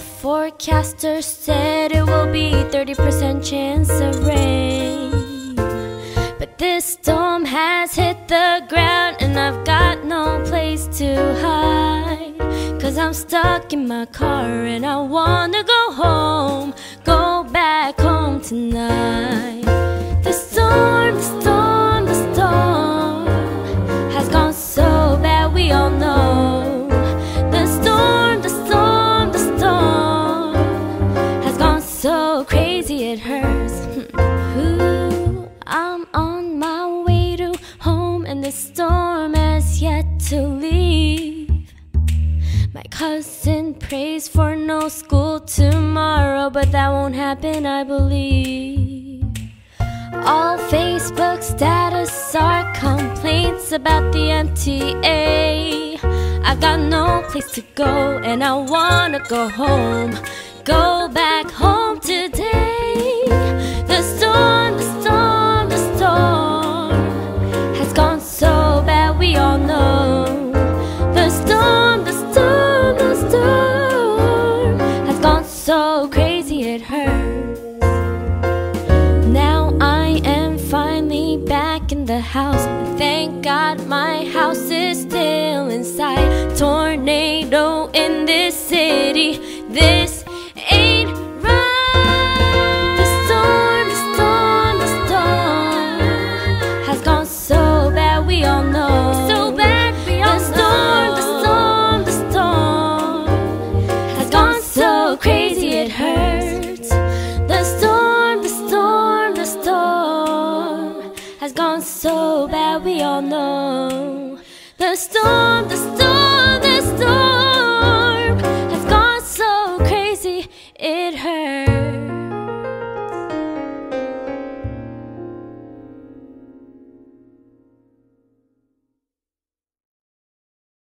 forecaster said it will be 30% chance of rain. But this storm has hit the ground and I've got no place to hide. Cause I'm stuck in my car and I wanna it hurts. Ooh, I'm on my way to home, and the storm has yet to leave. My cousin prays for no school tomorrow, but that won't happen, I believe. All Facebook status are complaints about the MTA. I've got no place to go, and I wanna go home. Go so crazy it hurts. Now I am finally back in the house. Thank God my house is still inside. Tornado in this has gone so bad, we all know. The storm, the storm, the storm has gone so crazy, it hurts.